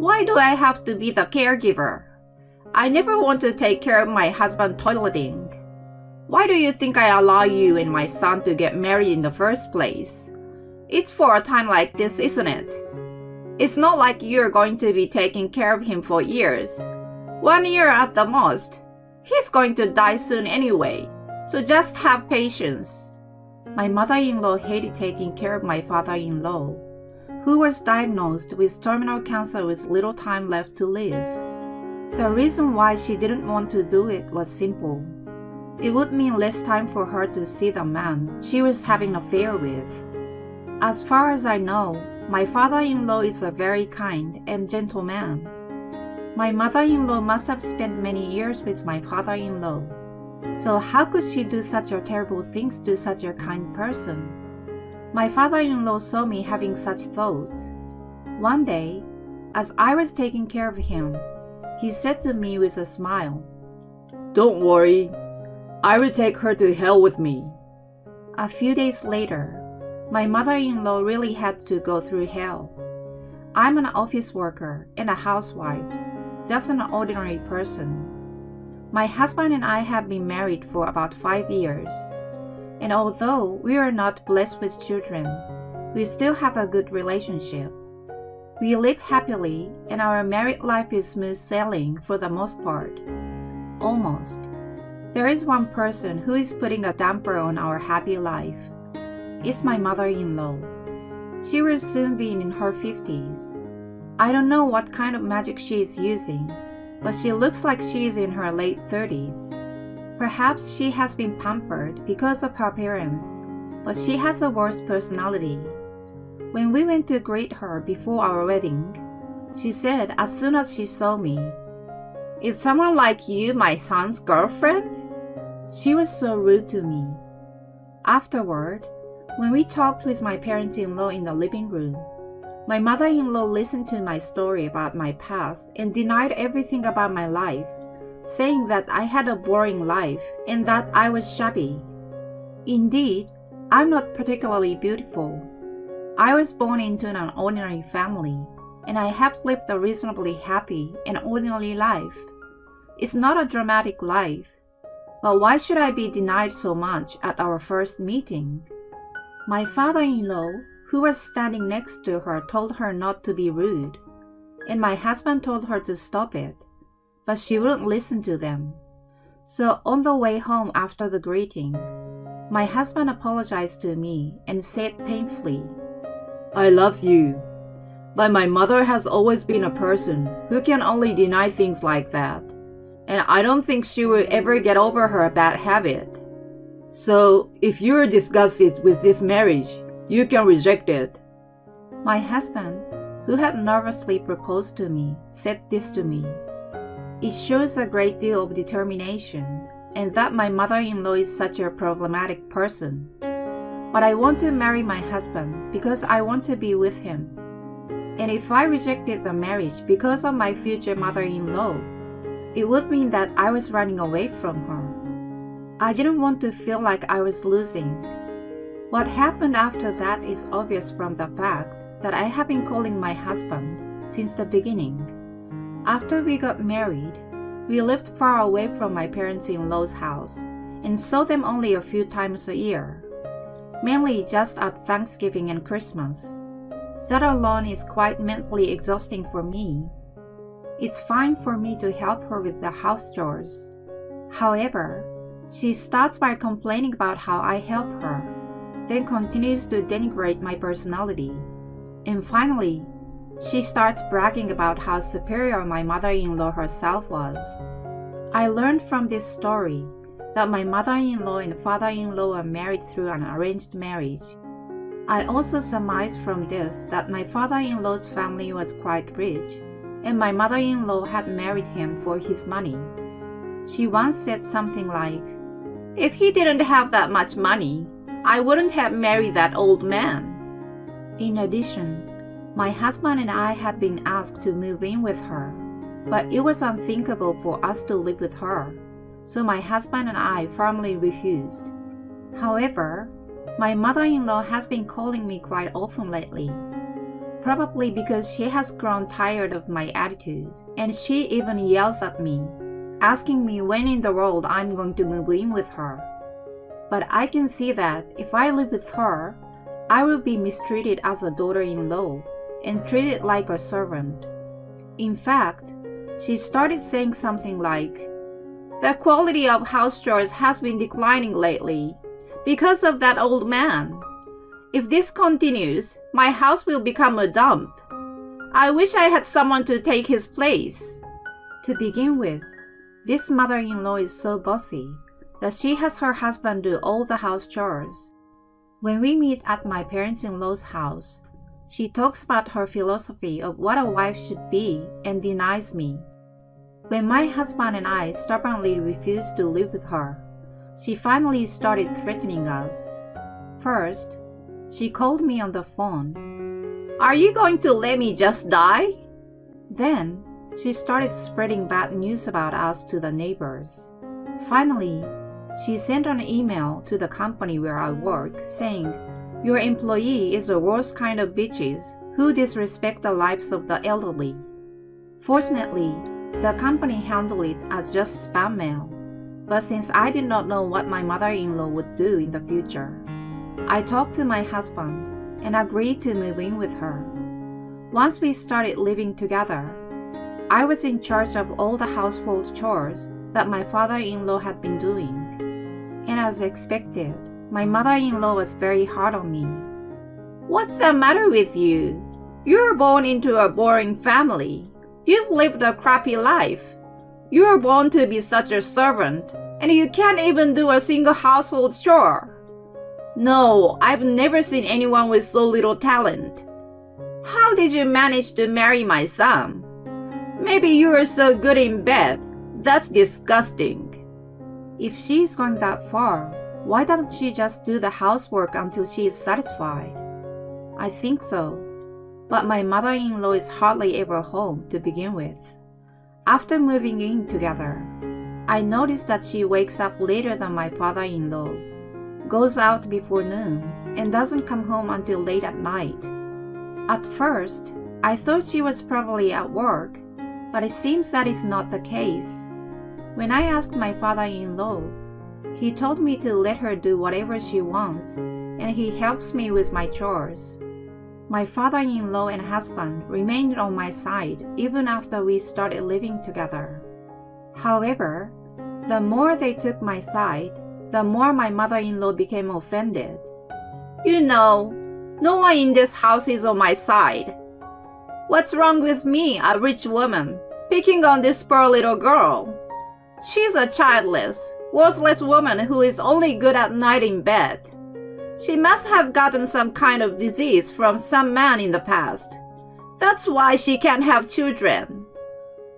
Why do I have to be the caregiver? I never want to take care of my husband toileting. Why do you think I allow you and my son to get married in the first place? It's for a time like this, isn't it? It's not like you're going to be taking care of him for years. One year at the most. He's going to die soon anyway, so just have patience. My mother in law hated taking care of my father in law, who was diagnosed with terminal cancer with little time left to live. The reason why she didn't want to do it was simple. It would mean less time for her to see the man she was having an affair with. As far as I know, my father in law is a very kind and gentle man. My mother in law must have spent many years with my father in law. So, how could she do such a terrible things to such a kind person? My father in law saw me having such thoughts. One day, as I was taking care of him, he said to me with a smile, Don't worry, I will take her to hell with me. A few days later, my mother in law really had to go through hell. I'm an office worker and a housewife, just an ordinary person. My husband and I have been married for about five years, and although we are not blessed with children, we still have a good relationship. We live happily, and our married life is smooth sailing for the most part. Almost. There is one person who is putting a damper on our happy life. It's my mother in law. She will soon be in her 50s. I don't know what kind of magic she is using, but she looks like she is in her late 30s. Perhaps she has been pampered because of her appearance, but she has a worse personality. When we went to greet her before our wedding, she said as soon as she saw me, Is someone like you my son's girlfriend? She was so rude to me. Afterward, when we talked with my parents in law in the living room, my mother in law listened to my story about my past and denied everything about my life, saying that I had a boring life and that I was shabby. Indeed, I'm not particularly beautiful. I was born into an ordinary family, and I have lived a reasonably happy and ordinary life. It's not a dramatic life, but why should I be denied so much at our first meeting? My father in law, who was standing next to her, told her not to be rude, and my husband told her to stop it, but she wouldn't listen to them. So on the way home after the greeting, my husband apologized to me and said painfully, I love you. But my mother has always been a person who can only deny things like that. And I don't think she will ever get over her bad habit. So, if you're disgusted with this marriage, you can reject it. My husband, who had nervously proposed to me, said this to me. It shows a great deal of determination, and that my mother in law is such a problematic person. But I want to marry my husband because I want to be with him. And if I rejected the marriage because of my future mother in law, it would mean that I was running away from her. I didn't want to feel like I was losing. What happened after that is obvious from the fact that I have been calling my husband since the beginning. After we got married, we lived far away from my parents in law's house and saw them only a few times a year, mainly just at Thanksgiving and Christmas. That alone is quite mentally exhausting for me. It's fine for me to help her with the house chores. However, she starts by complaining about how I help her, then continues to denigrate my personality. And finally, she starts bragging about how superior my mother in law herself was. I learned from this story that my mother in law and father in law are married through an arranged marriage. I also surmised from this that my father in law's family was quite rich, and my mother in law had married him for his money. She once said something like, If he didn't have that much money, I wouldn't have married that old man. In addition, my husband and I had been asked to move in with her, but it was unthinkable for us to live with her, so my husband and I firmly refused. However, my mother in law has been calling me quite often lately. Probably because she has grown tired of my attitude, and she even yells at me, asking me when in the world I'm going to move in with her. But I can see that if I live with her, I will be mistreated as a daughter in law and treated like a servant. In fact, she started saying something like, The quality of house chores has been declining lately because of that old man. If this continues, my house will become a dump. I wish I had someone to take his place. To begin with, this mother in law is so bossy that she has her husband do all the house chores. When we meet at my parents in law's house, she talks about her philosophy of what a wife should be and denies me. When my husband and I stubbornly refused to live with her, she finally started threatening us. First, she called me on the phone. Are you going to let me just die? Then, she started spreading bad news about us to the neighbors. Finally, she sent an email to the company where I work saying, Your employee is the worst kind of bitches who disrespect the lives of the elderly. Fortunately, the company handled it as just spam mail, but since I did not know what my mother in law would do in the future, I talked to my husband and agreed to move in with her. Once we started living together, I was in charge of all the household chores that my father in law had been doing. And as expected, my mother in law was very hard on me. What's the matter with you? You're born into a boring family. You've lived a crappy life. You're born to be such a servant, and you can't even do a single household chore. No, I've never seen anyone with so little talent. How did you manage to marry my son? Maybe you are so good in bed. That's disgusting. If she's going that far, why doesn't she just do the housework until she is satisfied? I think so. But my mother in law is hardly ever home to begin with. After moving in together, I noticed that she wakes up later than my father in law goes out before noon, and doesn't come home until late at night. At first, I thought she was probably at work, but it seems that is not the case. When I asked my father in law, he told me to let her do whatever she wants, and he helps me with my chores. My father in law and husband remained on my side even after we started living together. However, the more they took my side, the more my mother in law became offended. You know, no one in this house is on my side. What's wrong with me, a rich woman, picking on this poor little girl? She's a childless, worthless woman who is only good at night in bed. She must have gotten some kind of disease from some man in the past. That's why she can't have children.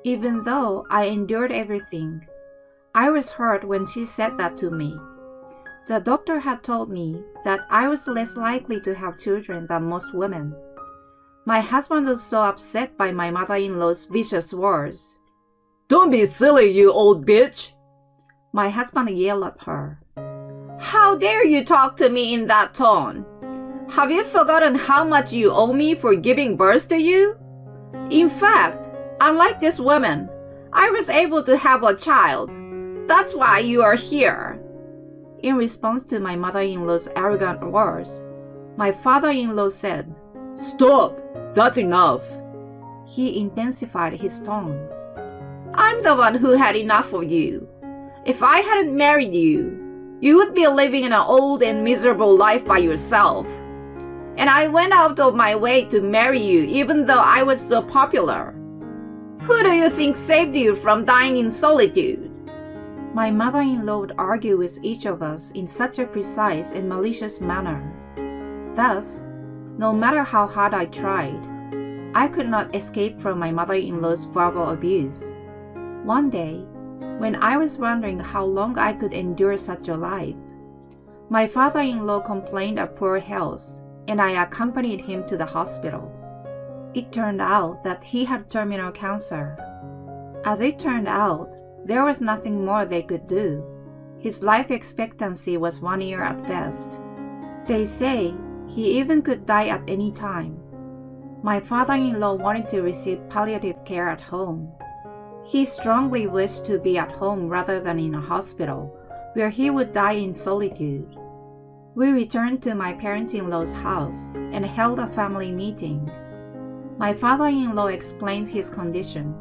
Even though I endured everything, I was hurt when she said that to me. The doctor had told me that I was less likely to have children than most women. My husband was so upset by my mother in law's vicious words. Don't be silly, you old bitch! My husband yelled at her. How dare you talk to me in that tone? Have you forgotten how much you owe me for giving birth to you? In fact, unlike this woman, I was able to have a child that's why you are here. In response to my mother in law's arrogant words, my father in law said, Stop! That's enough. He intensified his tone. I'm the one who had enough of you. If I hadn't married you, you would be living in an old and miserable life by yourself. And I went out of my way to marry you even though I was so popular. Who do you think saved you from dying in solitude? My mother in law would argue with each of us in such a precise and malicious manner. Thus, no matter how hard I tried, I could not escape from my mother in law's verbal abuse. One day, when I was wondering how long I could endure such a life, my father in law complained of poor health, and I accompanied him to the hospital. It turned out that he had terminal cancer. As it turned out, there was nothing more they could do. His life expectancy was one year at best. They say he even could die at any time. My father in law wanted to receive palliative care at home. He strongly wished to be at home rather than in a hospital, where he would die in solitude. We returned to my parents in law's house and held a family meeting. My father in law explained his condition,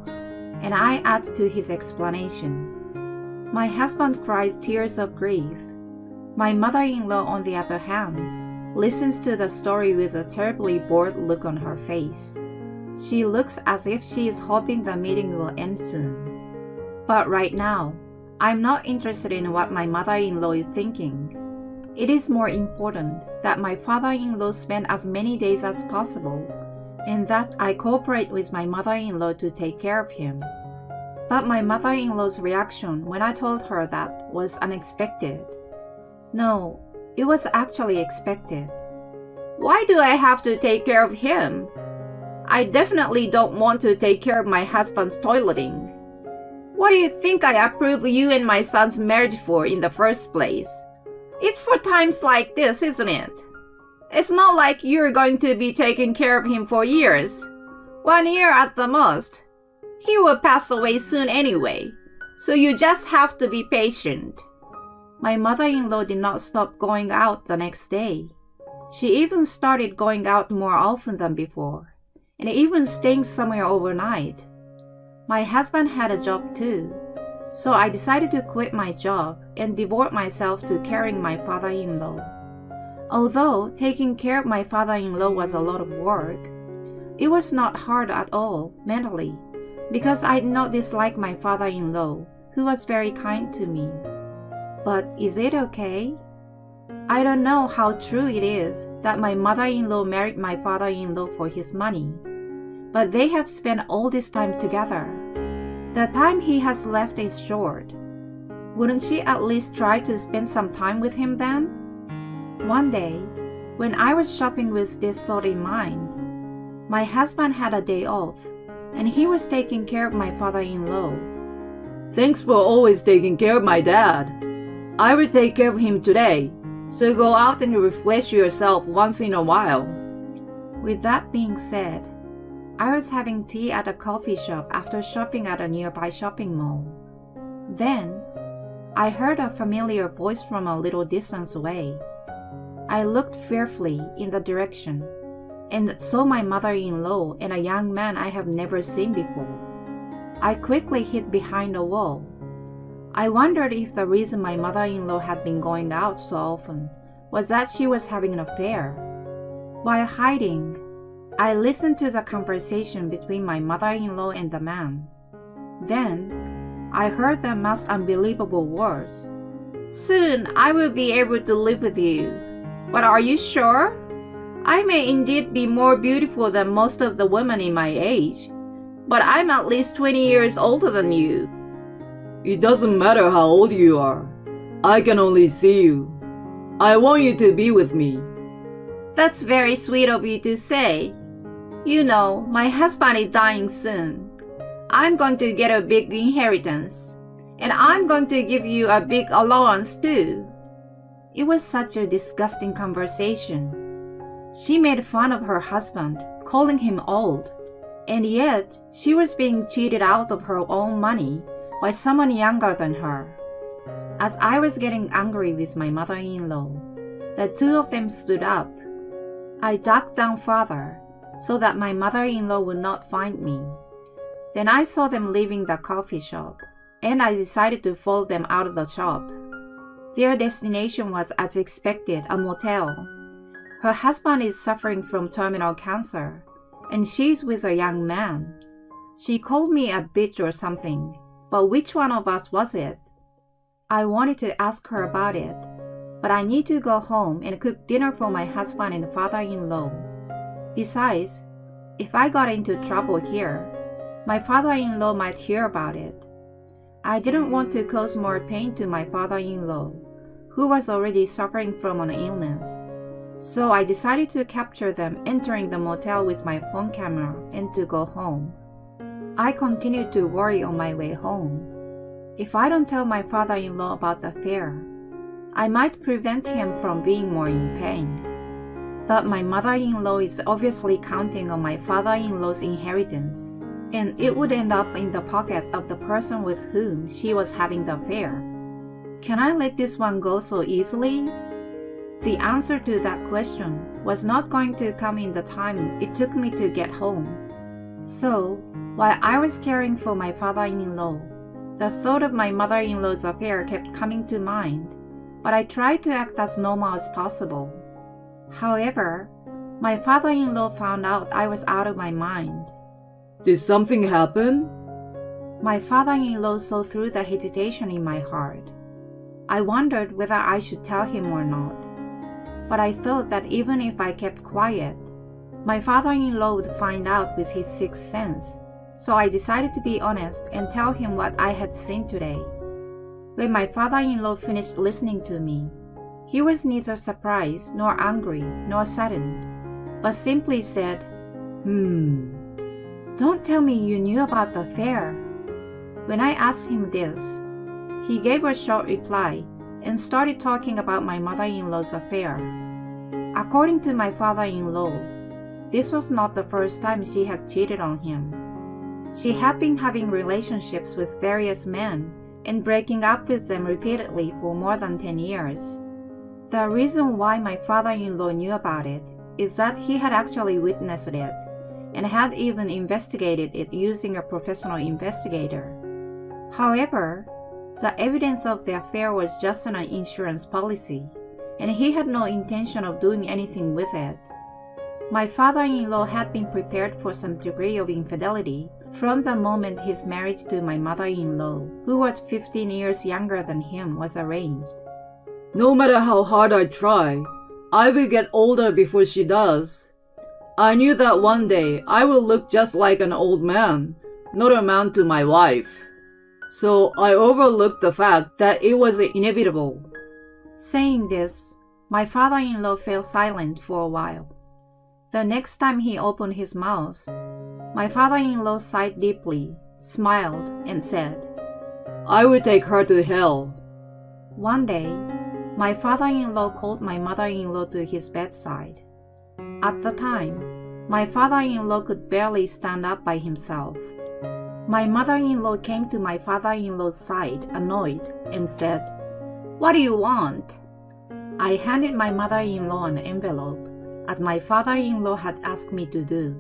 and I add to his explanation. My husband cries tears of grief. My mother in law, on the other hand, listens to the story with a terribly bored look on her face. She looks as if she is hoping the meeting will end soon. But right now, I'm not interested in what my mother in law is thinking. It is more important that my father in law spend as many days as possible and that I cooperate with my mother in law to take care of him. But my mother in law's reaction when I told her that was unexpected. No, it was actually expected. Why do I have to take care of him? I definitely don't want to take care of my husband's toileting. What do you think I approve you and my son's marriage for in the first place? It's for times like this, isn't it? It's not like you're going to be taking care of him for years. One year at the most. He will pass away soon anyway, so you just have to be patient. My mother in law did not stop going out the next day. She even started going out more often than before, and even staying somewhere overnight. My husband had a job too, so I decided to quit my job and devote myself to caring my father in law. Although taking care of my father in law was a lot of work, it was not hard at all mentally because I did not dislike my father in law, who was very kind to me. But is it okay? I don't know how true it is that my mother in law married my father in law for his money, but they have spent all this time together. The time he has left is short. Wouldn't she at least try to spend some time with him then? One day, when I was shopping with this thought in mind, my husband had a day off, and he was taking care of my father in law. Thanks for always taking care of my dad. I will take care of him today, so go out and refresh yourself once in a while. With that being said, I was having tea at a coffee shop after shopping at a nearby shopping mall. Then, I heard a familiar voice from a little distance away. I looked fearfully in the direction and saw my mother in law and a young man I have never seen before. I quickly hid behind a wall. I wondered if the reason my mother in law had been going out so often was that she was having an affair. While hiding, I listened to the conversation between my mother in law and the man. Then, I heard the most unbelievable words Soon I will be able to live with you. But are you sure? I may indeed be more beautiful than most of the women in my age, but I'm at least 20 years older than you. It doesn't matter how old you are. I can only see you. I want you to be with me. That's very sweet of you to say. You know, my husband is dying soon. I'm going to get a big inheritance, and I'm going to give you a big allowance too. It was such a disgusting conversation. She made fun of her husband, calling him old, and yet she was being cheated out of her own money by someone younger than her. As I was getting angry with my mother in law, the two of them stood up. I ducked down farther so that my mother in law would not find me. Then I saw them leaving the coffee shop, and I decided to follow them out of the shop. Their destination was, as expected, a motel. Her husband is suffering from terminal cancer, and she's with a young man. She called me a bitch or something, but which one of us was it? I wanted to ask her about it, but I need to go home and cook dinner for my husband and father in law. Besides, if I got into trouble here, my father in law might hear about it. I didn't want to cause more pain to my father in law, who was already suffering from an illness. So I decided to capture them entering the motel with my phone camera and to go home. I continued to worry on my way home. If I don't tell my father in law about the affair, I might prevent him from being more in pain. But my mother in law is obviously counting on my father in law's inheritance, and it would end up in the pocket of the person with whom she was having the affair. Can I let this one go so easily? The answer to that question was not going to come in the time it took me to get home. So, while I was caring for my father in law, the thought of my mother in law's affair kept coming to mind, but I tried to act as normal as possible. However, my father in law found out I was out of my mind. Did something happen? My father in law saw through the hesitation in my heart. I wondered whether I should tell him or not. But I thought that even if I kept quiet, my father in law would find out with his sixth sense, so I decided to be honest and tell him what I had seen today. When my father in law finished listening to me, he was neither surprised nor angry nor saddened, but simply said, Hmm. Don't tell me you knew about the affair. When I asked him this, he gave a short reply and started talking about my mother in law's affair. According to my father in law, this was not the first time she had cheated on him. She had been having relationships with various men and breaking up with them repeatedly for more than 10 years. The reason why my father in law knew about it is that he had actually witnessed it and had even investigated it using a professional investigator. However, the evidence of the affair was just an insurance policy, and he had no intention of doing anything with it. My father in law had been prepared for some degree of infidelity from the moment his marriage to my mother in law, who was 15 years younger than him, was arranged. No matter how hard I try, I will get older before she does. I knew that one day I will look just like an old man, not a man to my wife. So I overlooked the fact that it was inevitable. Saying this, my father in law fell silent for a while. The next time he opened his mouth, my father in law sighed deeply, smiled, and said, I will take her to hell. One day, my father in law called my mother in law to his bedside. At the time, my father in law could barely stand up by himself. My mother in law came to my father in law's side, annoyed, and said, What do you want? I handed my mother in law an envelope, as my father in law had asked me to do.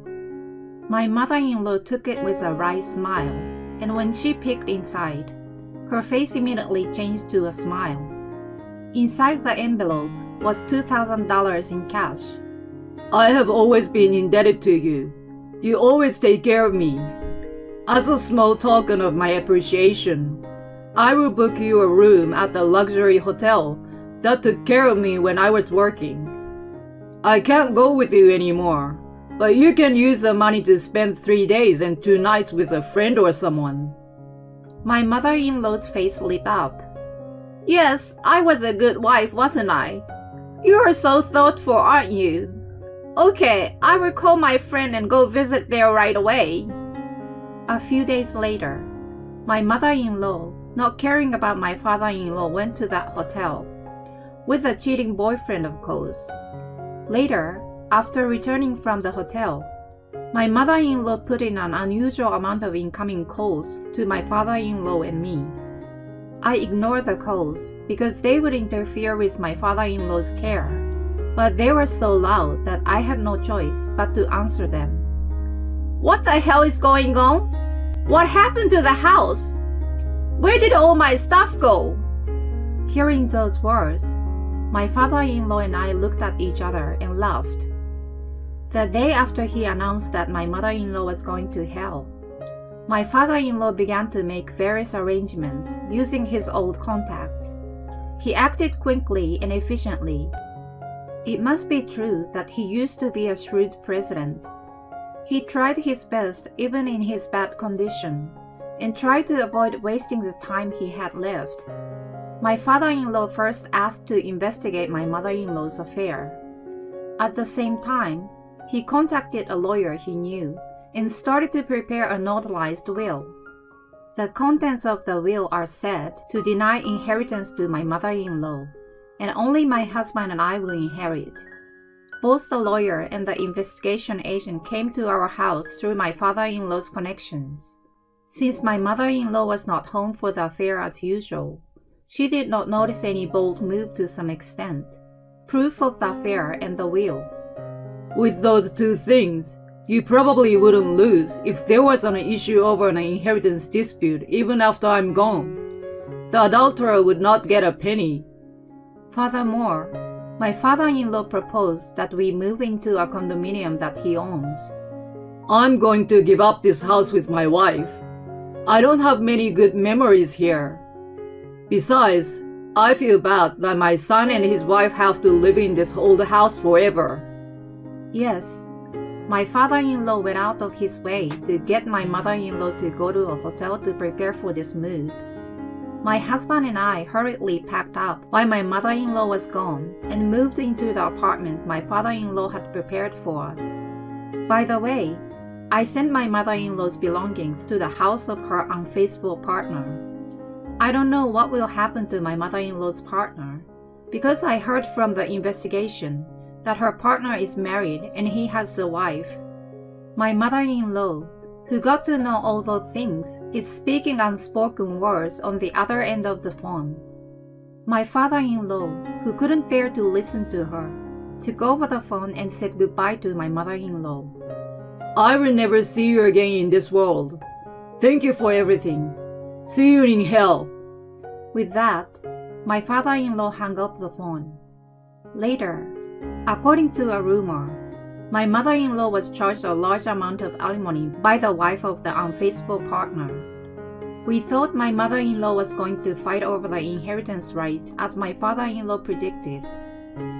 My mother in law took it with a wry smile, and when she peeked inside, her face immediately changed to a smile. Inside the envelope was $2,000 in cash. I have always been indebted to you. You always take care of me. As a small token of my appreciation, I will book you a room at the luxury hotel that took care of me when I was working. I can't go with you anymore, but you can use the money to spend three days and two nights with a friend or someone. My mother in law's face lit up. Yes, I was a good wife, wasn't I? You are so thoughtful, aren't you? Okay, I will call my friend and go visit there right away. A few days later, my mother in law, not caring about my father in law, went to that hotel. With a cheating boyfriend, of course. Later, after returning from the hotel, my mother in law put in an unusual amount of incoming calls to my father in law and me. I ignored the calls because they would interfere with my father in law's care, but they were so loud that I had no choice but to answer them. What the hell is going on? What happened to the house? Where did all my stuff go? Hearing those words, my father in law and I looked at each other and laughed. The day after he announced that my mother in law was going to hell, my father in law began to make various arrangements using his old contacts. He acted quickly and efficiently. It must be true that he used to be a shrewd president. He tried his best even in his bad condition and tried to avoid wasting the time he had left. My father in law first asked to investigate my mother in law's affair. At the same time, he contacted a lawyer he knew and started to prepare a notarized will. The contents of the will are said to deny inheritance to my mother in law, and only my husband and I will inherit. Both the lawyer and the investigation agent came to our house through my father in law's connections. Since my mother in law was not home for the affair as usual, she did not notice any bold move to some extent. Proof of the affair and the will. With those two things, you probably wouldn't lose if there was an issue over an inheritance dispute even after I'm gone. The adulterer would not get a penny. Furthermore, my father in law proposed that we move into a condominium that he owns. I'm going to give up this house with my wife. I don't have many good memories here. Besides, I feel bad that my son and his wife have to live in this old house forever. Yes, my father in law went out of his way to get my mother in law to go to a hotel to prepare for this move. My husband and I hurriedly packed up while my mother in law was gone and moved into the apartment my father in law had prepared for us. By the way, I sent my mother in law's belongings to the house of her unfaithful partner. I don't know what will happen to my mother in law's partner because I heard from the investigation that her partner is married and he has a wife. My mother in law who got to know all those things, is speaking unspoken words on the other end of the phone. My father in law, who couldn't bear to listen to her, took over the phone and said goodbye to my mother in law. I will never see you again in this world. Thank you for everything. See you in hell. With that, my father in law hung up the phone. Later, according to a rumor, my mother in law was charged a large amount of alimony by the wife of the unfaithful partner. We thought my mother in law was going to fight over the inheritance rights as my father in law predicted,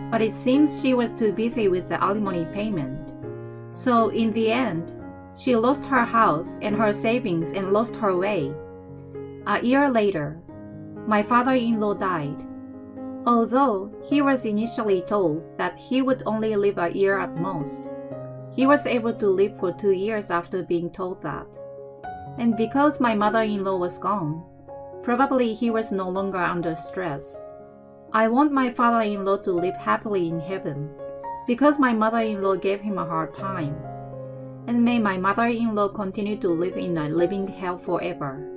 but it seems she was too busy with the alimony payment. So, in the end, she lost her house and her savings and lost her way. A year later, my father in law died. Although he was initially told that he would only live a year at most, he was able to live for two years after being told that. And because my mother in law was gone, probably he was no longer under stress. I want my father in law to live happily in heaven because my mother in law gave him a hard time. And may my mother in law continue to live in a living hell forever.